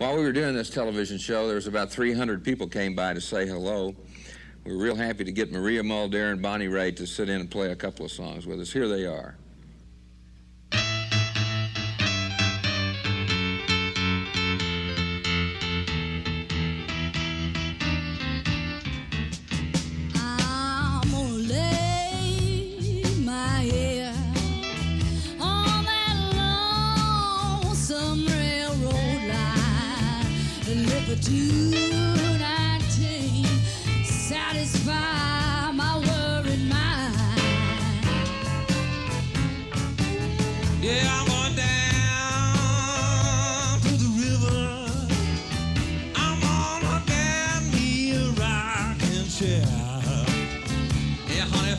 While we were doing this television show, there was about 300 people came by to say hello. We were real happy to get Maria Muldaur and Bonnie Raitt to sit in and play a couple of songs with us. Here they are.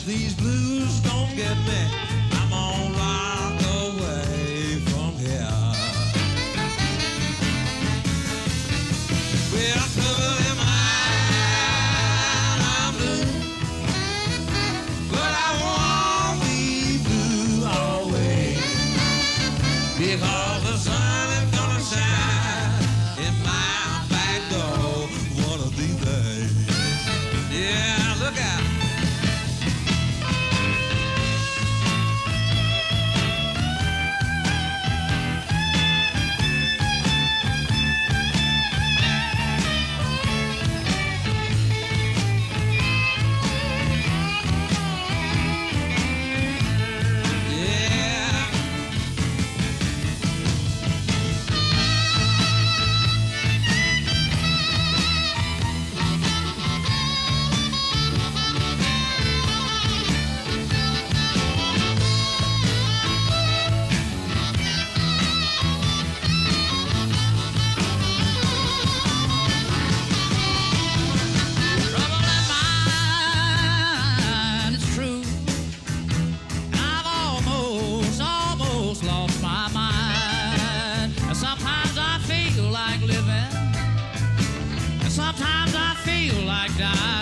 These blues don't get like living. And sometimes I feel like dying.